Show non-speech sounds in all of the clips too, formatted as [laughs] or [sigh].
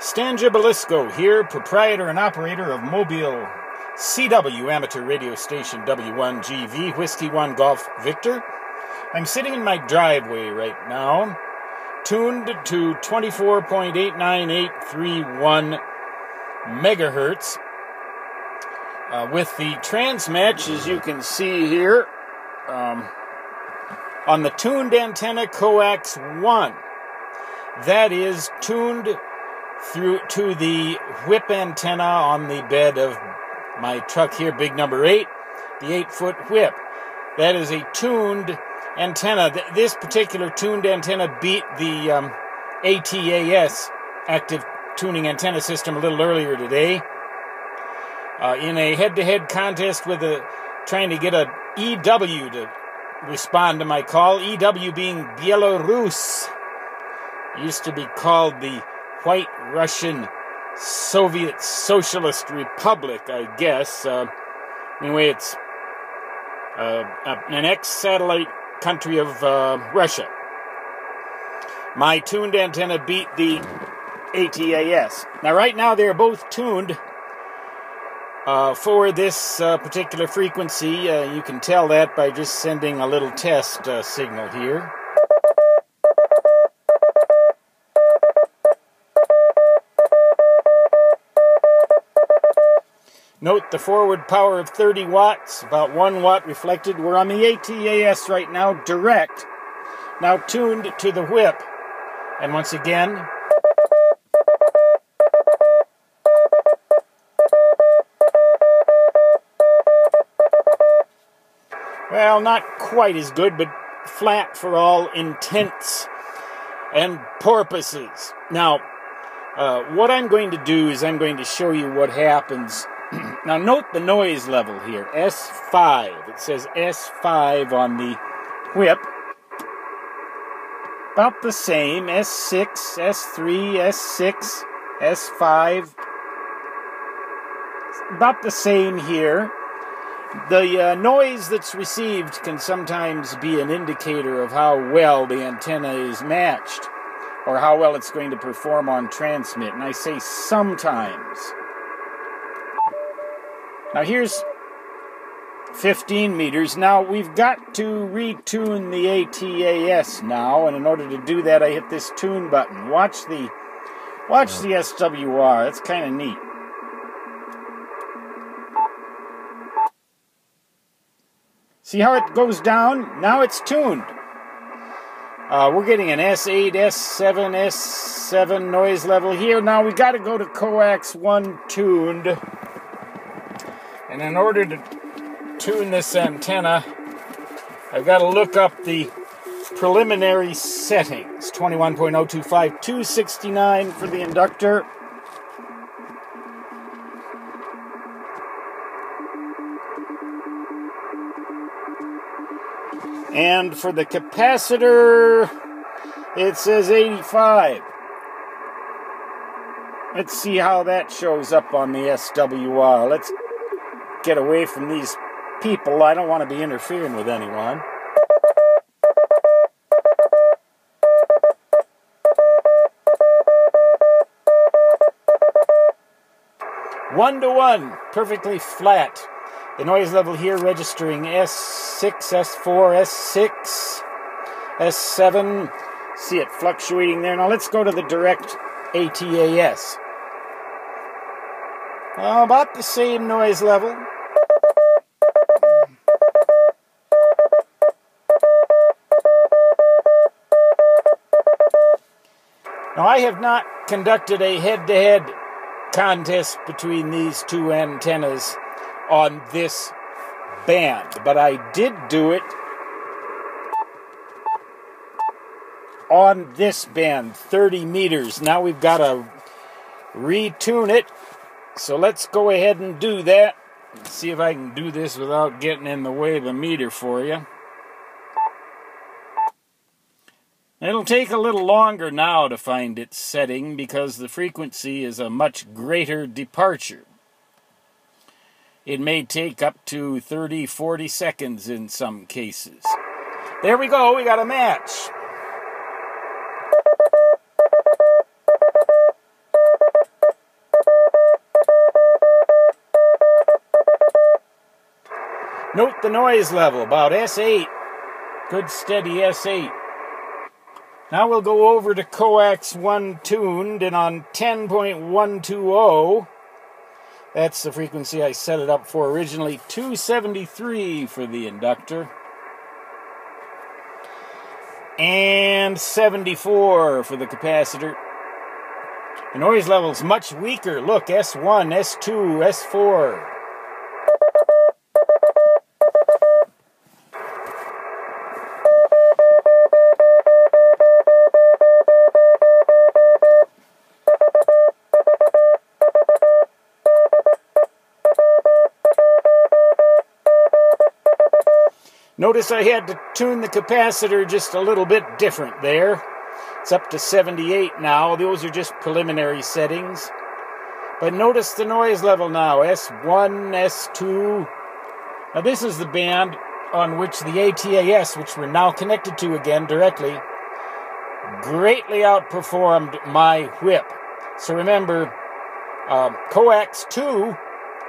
Stan Gibilisco here, proprietor and operator of Mobile CW amateur radio station W1GV Whiskey 1 Golf Victor. I'm sitting in my driveway right now, tuned to 24.89831 megahertz uh, with the Transmatch, as you can see here, um, on the tuned antenna coax 1. That is tuned through to the whip antenna on the bed of my truck here, big number eight, the eight foot whip. That is a tuned antenna. This particular tuned antenna beat the um, ATAS active tuning antenna system a little earlier today. Uh, in a head-to-head contest with a trying to get a EW to respond to my call. EW being Belarus, used to be called the White Russian Soviet Socialist Republic, I guess. Uh, anyway, it's uh, an ex satellite country of uh, Russia. My tuned antenna beat the ATAS. Now, right now, they're both tuned uh, for this uh, particular frequency. Uh, you can tell that by just sending a little test uh, signal here. Note the forward power of 30 watts, about 1 watt reflected. We're on the ATAS right now, direct. Now tuned to the whip. And once again, well, not quite as good, but flat for all intents and purposes. Now, uh, what I'm going to do is I'm going to show you what happens now note the noise level here, S5. It says S5 on the whip. About the same, S6, S3, S6, S5. About the same here. The uh, noise that's received can sometimes be an indicator of how well the antenna is matched or how well it's going to perform on transmit. And I say sometimes. Now here's 15 meters. Now we've got to retune the ATAS now, and in order to do that, I hit this tune button. Watch the watch the SWR. That's kind of neat. See how it goes down? Now it's tuned. Uh, we're getting an S8, S7, S7 noise level here. Now we got to go to coax 1 tuned. And in order to tune this antenna, I've got to look up the preliminary settings 21.025, 269 for the inductor. And for the capacitor, it says 85. Let's see how that shows up on the SWR. Let's get away from these people. I don't want to be interfering with anyone. One to one, perfectly flat. The noise level here registering S6, S4, S6, S7. See it fluctuating there. Now let's go to the direct ATAS. Oh, about the same noise level. Now, I have not conducted a head to head contest between these two antennas on this band, but I did do it on this band, 30 meters. Now we've got to retune it so let's go ahead and do that. Let's see if I can do this without getting in the way of the meter for you. It'll take a little longer now to find its setting because the frequency is a much greater departure. It may take up to 30, 40 seconds in some cases. There we go, we got a match. Note the noise level, about S8. Good steady S8. Now we'll go over to coax 1 tuned and on 10.120. That's the frequency I set it up for originally, 273 for the inductor. And 74 for the capacitor. The noise level's much weaker. Look, S1, S2, S4. Notice I had to tune the capacitor just a little bit different there. It's up to 78 now. Those are just preliminary settings. But notice the noise level now S1, S2. Now, this is the band on which the ATAS, which we're now connected to again directly, greatly outperformed my whip. So remember, um, coax 2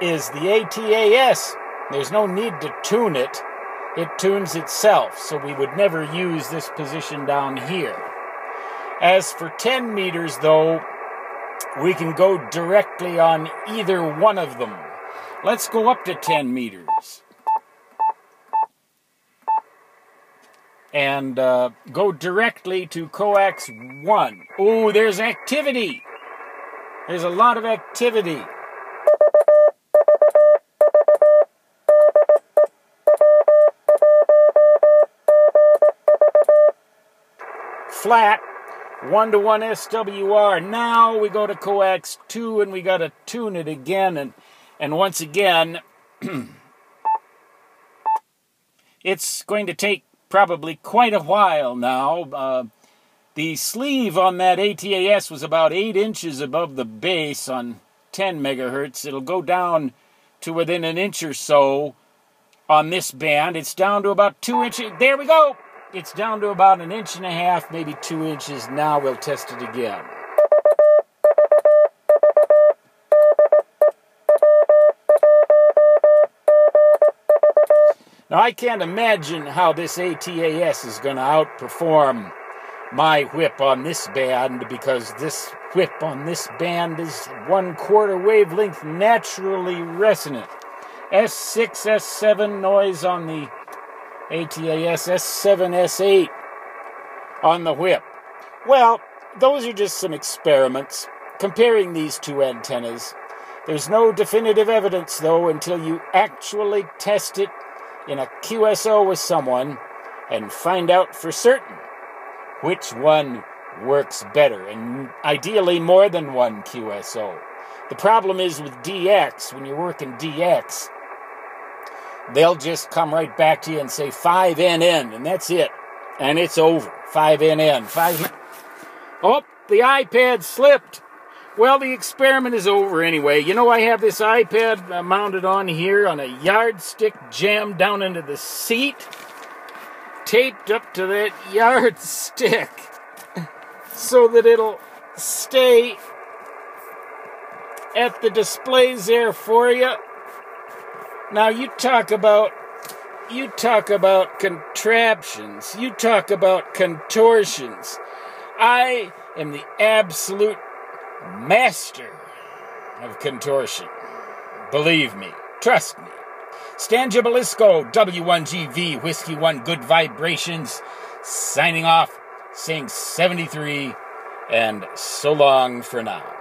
is the ATAS. There's no need to tune it it tunes itself, so we would never use this position down here. As for 10 meters, though, we can go directly on either one of them. Let's go up to 10 meters. And uh, go directly to coax 1. Oh, there's activity! There's a lot of activity. Flat, one to one SWR. Now we go to coax two and we got to tune it again. And, and once again, [clears throat] it's going to take probably quite a while now. Uh, the sleeve on that ATAS was about 8 inches above the base on 10 megahertz. It'll go down to within an inch or so on this band. It's down to about 2 inches. There we go! It's down to about an inch and a half, maybe two inches. Now we'll test it again. Now, I can't imagine how this ATAS is going to outperform my whip on this band because this whip on this band is one quarter wavelength naturally resonant. S6, S7 noise on the ATAS S7, S8 on the whip. Well, those are just some experiments comparing these two antennas. There's no definitive evidence, though, until you actually test it in a QSO with someone and find out for certain which one works better, and ideally more than one QSO. The problem is with DX, when you're working DX, they'll just come right back to you and say 5NN, and that's it. And it's over. 5NN. 5. Oh, the iPad slipped. Well, the experiment is over anyway. You know, I have this iPad uh, mounted on here on a yardstick jammed down into the seat, taped up to that [laughs] yardstick so that it'll stay at the displays there for you now you talk about you talk about contraptions. You talk about contortions. I am the absolute master of contortion. Believe me. Trust me. Stan Gibilisco, W1GV, Whiskey 1, Good Vibrations, signing off, saying 73, and so long for now.